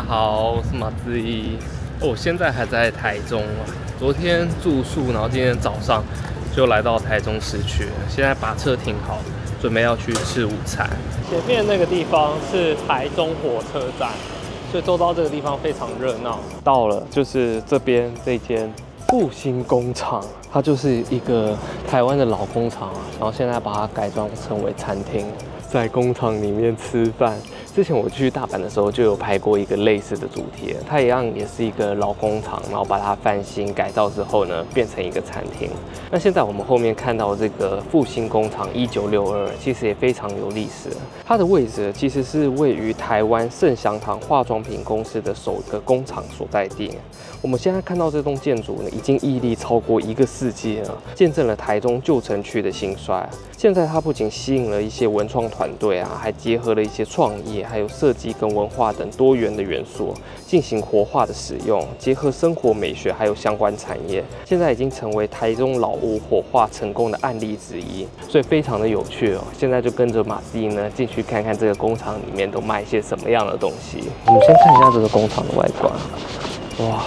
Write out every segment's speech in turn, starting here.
大家好，我是马志毅。我现在还在台中啊，昨天住宿，然后今天早上就来到台中市区，现在把车停好，准备要去吃午餐。前面那个地方是台中火车站，所以周遭这个地方非常热闹。到了，就是这边这间复兴工厂，它就是一个台湾的老工厂啊，然后现在把它改装成为餐厅，在工厂里面吃饭。之前我去大阪的时候就有拍过一个类似的主题，它一样也是一个老工厂，然后把它翻新改造之后呢，变成一个餐厅。那现在我们后面看到这个复兴工厂一九六二，其实也非常有历史。它的位置其实是位于台湾盛祥堂化妆品公司的首个工厂所在地。我们现在看到这栋建筑呢，已经屹立超过一个世纪了，见证了台中旧城区的兴衰。现在它不仅吸引了一些文创团队啊，还结合了一些创意。还有设计跟文化等多元的元素进行活化的使用，结合生活美学还有相关产业，现在已经成为台中老屋活化成功的案例之一，所以非常的有趣哦。现在就跟着马蒂呢进去看看这个工厂里面都卖一些什么样的东西。我们先看一下这个工厂的外观，哇，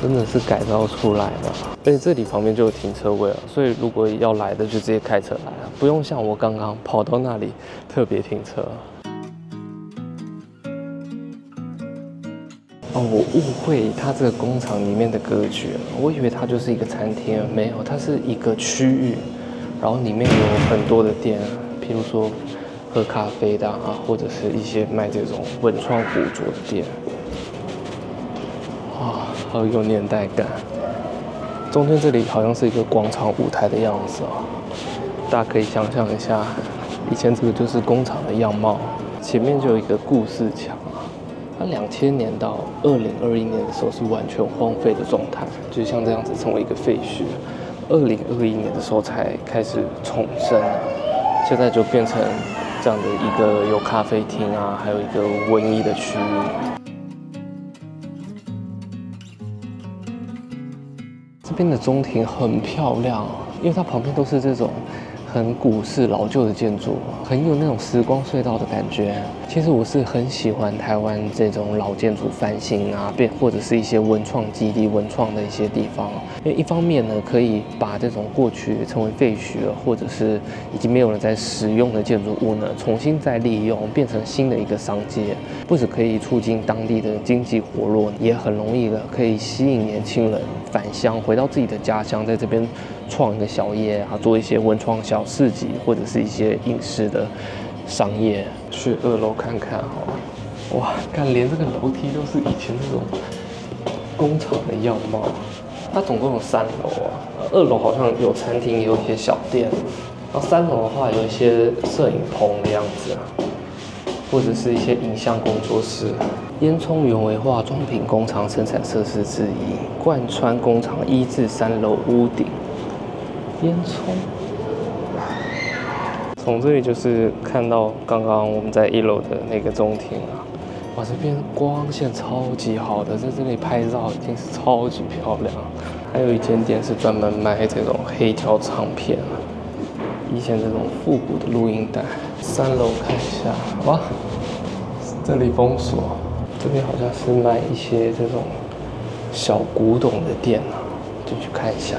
真的是改造出来的，而且这里旁边就有停车位了，所以如果要来的就直接开车来了，不用像我刚刚跑到那里特别停车。我误会它这个工厂里面的格局，我以为它就是一个餐厅，没有，它是一个区域，然后里面有很多的店，譬如说喝咖啡的啊，或者是一些卖这种文创古着的店，哇，好有年代感。中间这里好像是一个广场舞台的样子啊，大家可以想象一下，以前这个就是工厂的样貌，前面就有一个故事墙。两千年到二零二一年的时候是完全荒废的状态，就像这样子成为一个废墟。二零二一年的时候才开始重生，现在就变成这样的一个有咖啡厅啊，还有一个文艺的区域。这边的中庭很漂亮，因为它旁边都是这种。很古式老旧的建筑，很有那种时光隧道的感觉。其实我是很喜欢台湾这种老建筑翻新啊，变或者是一些文创基地、文创的一些地方。因为一方面呢，可以把这种过去成为废墟，或者是已经没有人在使用的建筑物呢，重新再利用，变成新的一个商街，不止可以促进当地的经济活络，也很容易的可以吸引年轻人返乡，回到自己的家乡，在这边。创一个小业啊，做一些文创小市集，或者是一些影视的商业。去二楼看看好了。哇，看连这个楼梯都是以前那种工厂的样貌。它总共有三楼啊，二楼好像有餐厅，也有一些小店。然后三楼的话有一些摄影棚的样子啊，或者是一些影像工作室。烟囱原为化妆品工厂生产设施之一，贯穿工厂一至三楼屋顶。烟囱，从这里就是看到刚刚我们在一楼的那个中庭啊，哇，这边光线超级好的，在这里拍照已经是超级漂亮。还有一间店是专门卖这种黑胶唱片啊，以前这种复古的录音带。三楼看一下，哇，这里封锁，这边好像是卖一些这种小古董的店啊，进去看一下。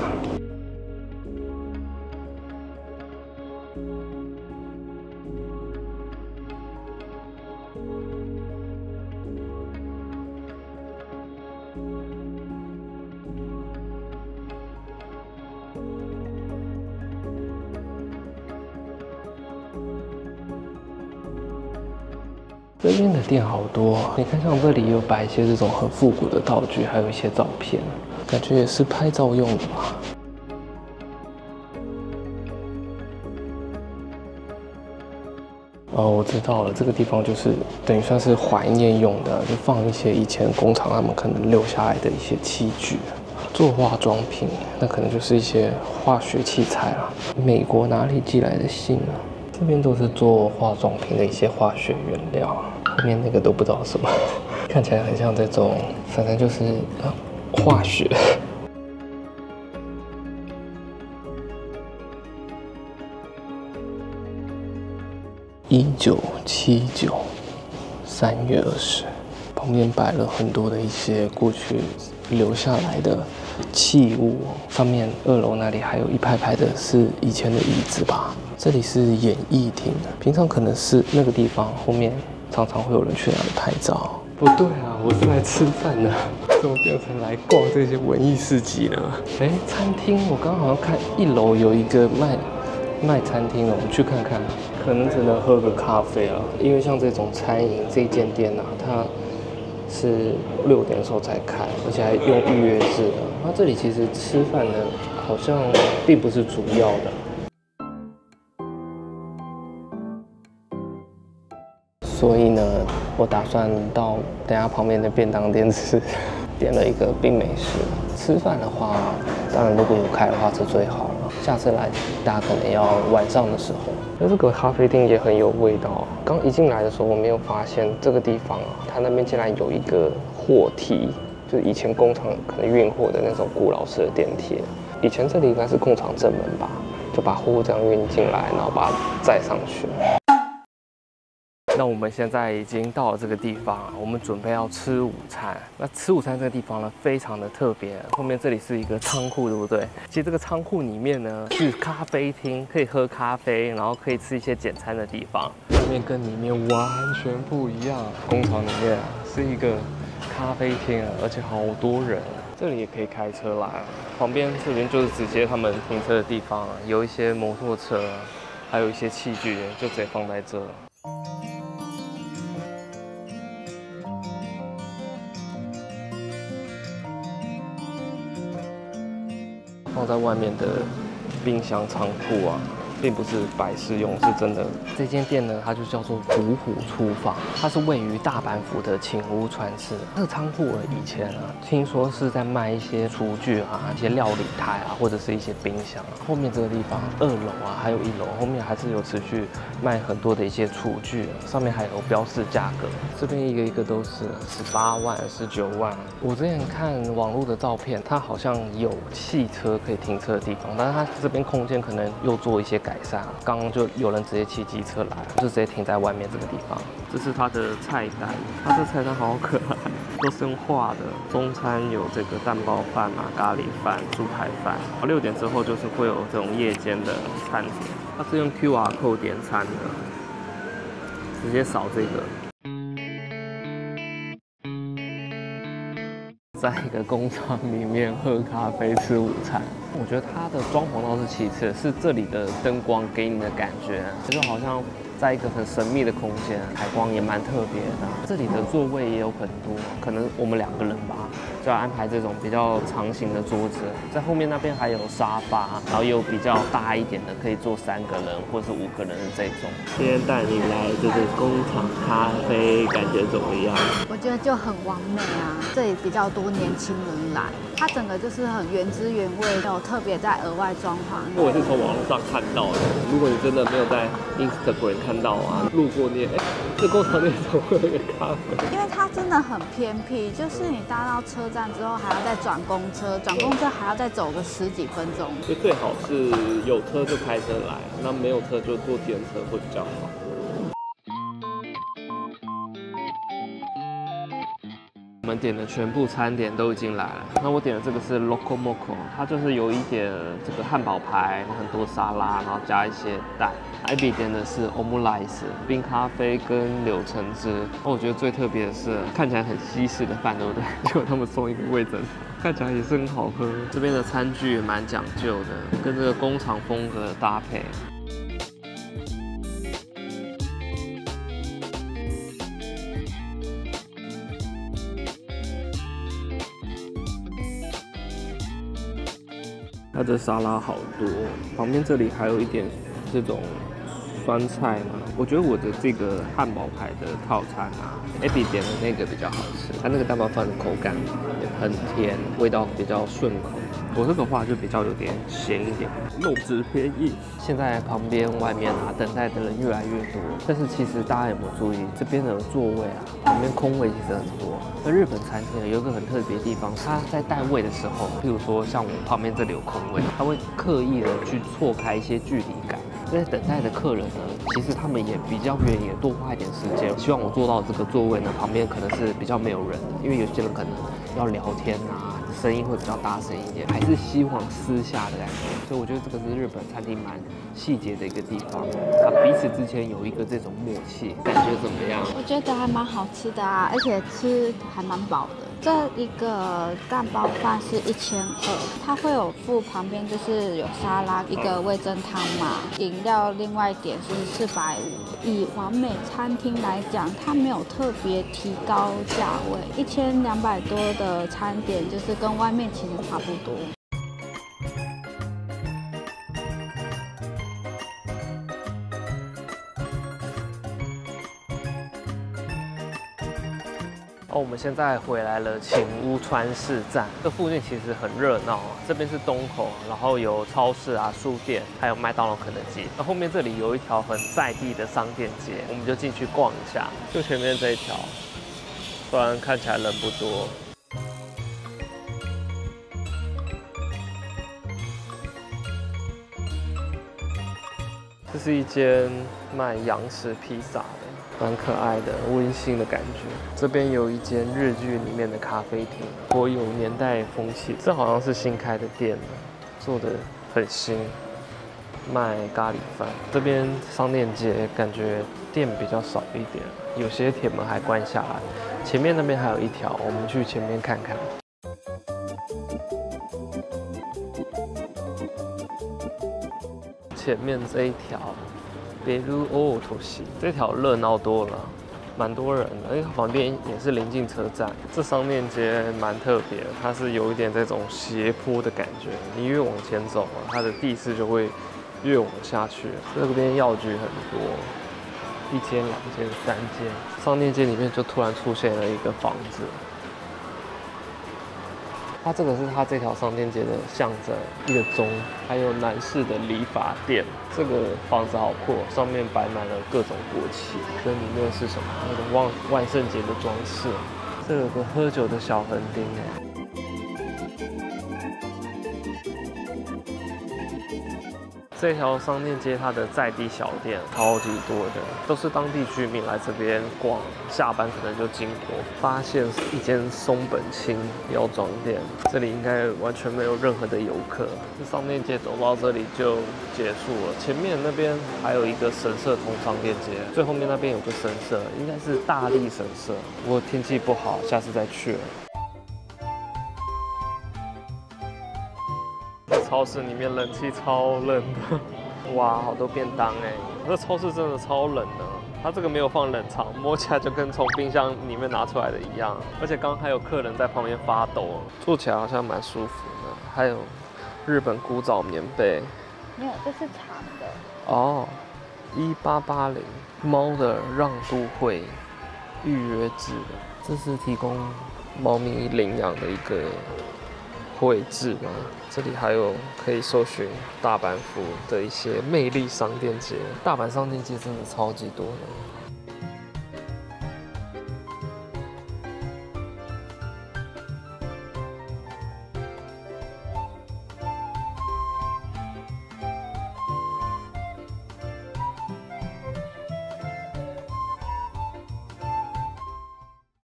这边的店好多，你看像这里有摆一些这种很复古的道具，还有一些照片，感觉也是拍照用的吧。哦，我知道了，这个地方就是等于算是怀念用的，就放一些以前工厂他们可能留下来的一些器具。做化妆品，那可能就是一些化学器材啊。美国哪里寄来的信啊？这边都是做化妆品的一些化学原料。后面那个都不知道什么，看起来很像这种，反正就是化学。一九七九三月二十，旁边摆了很多的一些过去留下来的器物，上面二楼那里还有一排排的是以前的椅子吧。这里是演艺厅，平常可能是那个地方，后面常常会有人去那里拍照。不对啊，我是来吃饭的，怎么变成来逛这些文艺市集呢？哎，餐厅，我刚刚好像看一楼有一个卖卖餐厅的，我们去看看。可能只能喝个咖啡啊，因为像这种餐饮这间店啊，它是六点的时候才开，而且还用预约制的。那这里其实吃饭的好像并不是主要的。所以呢，我打算到等下旁边的便当店吃，点了一个冰美式。吃饭的话，当然如果有开的话是最好。下次来，大家可能要晚上的时候。那这个咖啡厅也很有味道。刚一进来的时候，我没有发现这个地方啊，它那边竟然有一个货梯，就是以前工厂可能运货的那种古老式的电梯。以前这里应该是工厂正门吧，就把货物这样运进来，然后把它载上去。那我们现在已经到了这个地方，我们准备要吃午餐。那吃午餐这个地方呢，非常的特别。后面这里是一个仓库，对不对？其实这个仓库里面呢是咖啡厅，可以喝咖啡，然后可以吃一些简餐的地方。外面跟里面完全不一样。工厂里面是一个咖啡厅，而且好多人。这里也可以开车来。旁边这边就是直接他们停车的地方，有一些摩托车，还有一些器具，就直接放在这。放在外面的冰箱仓库啊。并不是摆饰用，是真的。这间店呢，它就叫做虎虎厨房，它是位于大阪府的寝屋川市。这个仓库以前啊，听说是在卖一些厨具啊、一些料理台啊，或者是一些冰箱。后面这个地方，二楼啊，还有一楼，后面还是有持续卖很多的一些厨具，上面还有标示价格。这边一个一个都是十八万、十九万。我之前看网络的照片，它好像有汽车可以停车的地方，但是它这边空间可能又做一些改。改善，刚刚就有人直接骑机车来，就直接停在外面这个地方。这是它的菜单，它这菜单好可爱，都是用画的。中餐有这个蛋包饭啊、咖喱饭、猪排饭。六点之后就是会有这种夜间的餐点，它是用 QR code 点餐的，直接扫这个。在一个工厂里面喝咖啡吃午餐，我觉得它的装潢倒是其次，是这里的灯光给你的感觉，就好像。在一个很神秘的空间，采光也蛮特别的。这里的座位也有很多，可能我们两个人吧，就要安排这种比较长型的桌子。在后面那边还有沙发，然后又比较大一点的，可以坐三个人或是五个人的这种。今天带你来就是工厂咖啡，感觉怎么样？我觉得就很完美啊！这里比较多年轻人来，它整个就是很原汁原味，没有特别在额外装潢。我是从网络上看到的，如果你真的没有在 Instagram 看。到啊，路过店，哎，这工厂店怎么会有咖啡？因为它真的很偏僻，就是你搭到车站之后，还要再转公车，转公车还要再走个十几分钟。所以最好是有车就开车来，那没有车就坐电车会比较好。我们点的全部餐点都已经来了。那我点的这个是 Loco Moco，它就是有一点这个汉堡排，很多沙拉，然后加一些蛋。Abby 点的是 Omelette，冰咖啡跟柳橙汁。那我觉得最特别的是，看起来很西式的饭，对不对？结果他们送一个味噌，看起来也是很好喝。这边的餐具也蛮讲究的，跟这个工厂风格的搭配。它这沙拉好多，旁边这里还有一点这种酸菜嘛。我觉得我的这个汉堡牌的套餐啊，Abby 点的那个比较好吃，它那个蛋包饭的口感很甜，味道比较顺口。我这个话就比较有点咸一点，肉质偏硬。现在旁边外面啊，等待的人越来越多，但是其实大家有没有注意，这边的座位啊，旁边空位其实很多。那日本餐厅有一个很特别的地方，它在带位的时候，譬如说像我旁边这里有空位，它会刻意的去错开一些距离感。在等待的客人呢，其实他们也比较愿意多花一点时间，希望我坐到这个座位呢，旁边可能是比较没有人，因为有些人可能要聊天啊，声音会比较大声一点，还是希望私下的感觉。所以我觉得这个是日本餐厅蛮细节的一个地方，他彼此之间有一个这种默契，感觉怎么样？我觉得还蛮好吃的啊，而且吃还蛮饱的。这一个蛋包饭是一千二，它会有附旁边就是有沙拉，一个味增汤嘛，饮料另外一点是四百五。以完美餐厅来讲，它没有特别提高价位，一千两百多的餐点就是跟外面其实差不多。哦，我们现在回来了请屋川市站，这附近其实很热闹啊。这边是东口，然后有超市啊、书店，还有麦当劳、肯德基。那后面这里有一条很在地的商店街，我们就进去逛一下。就前面这一条，虽然看起来人不多。是一间卖洋式披萨的。蛮可爱的，温馨的感觉。这边有一间日剧里面的咖啡厅，颇有年代风气。这好像是新开的店，做的很新，卖咖喱饭。这边商店街感觉店比较少一点，有些铁门还关下来。前面那边还有一条，我们去前面看看。前面这一条。别如哦，土西这条热闹多了，蛮多人的，因为旁边也是临近车站。这商店街蛮特别，它是有一点这种斜坡的感觉，你越往前走啊，它的地势就会越往下去。这边药局很多，一间、两间、三间，商店街里面就突然出现了一个房子。它这个是它这条商店街的象征，一个钟，还有男士的理发店。这个房子好阔，上面摆满了各种国旗，这里面是什么？那个万万圣节的装饰。这有个喝酒的小横丁哎。这条商店街，它的在地小店超级多的，都是当地居民来这边逛，下班可能就经过，发现一间松本清药妆店，这里应该完全没有任何的游客。这商店街走到这里就结束了，前面那边还有一个神社通商店街，最后面那边有个神社，应该是大力神社。不过天气不好，下次再去了。超市里面冷气超冷的，哇，好多便当哎！这超市真的超冷的，它这个没有放冷藏，摸起来就跟从冰箱里面拿出来的一样。而且刚刚还有客人在旁边发抖，坐起来好像蛮舒服的。还有日本古早棉被，没有，这是长的哦。一八八零猫的让渡会预约制的，这是提供猫咪领养的一个。位置吗？这里还有可以搜寻大阪府的一些魅力商店街。大阪商店街真的超级多的。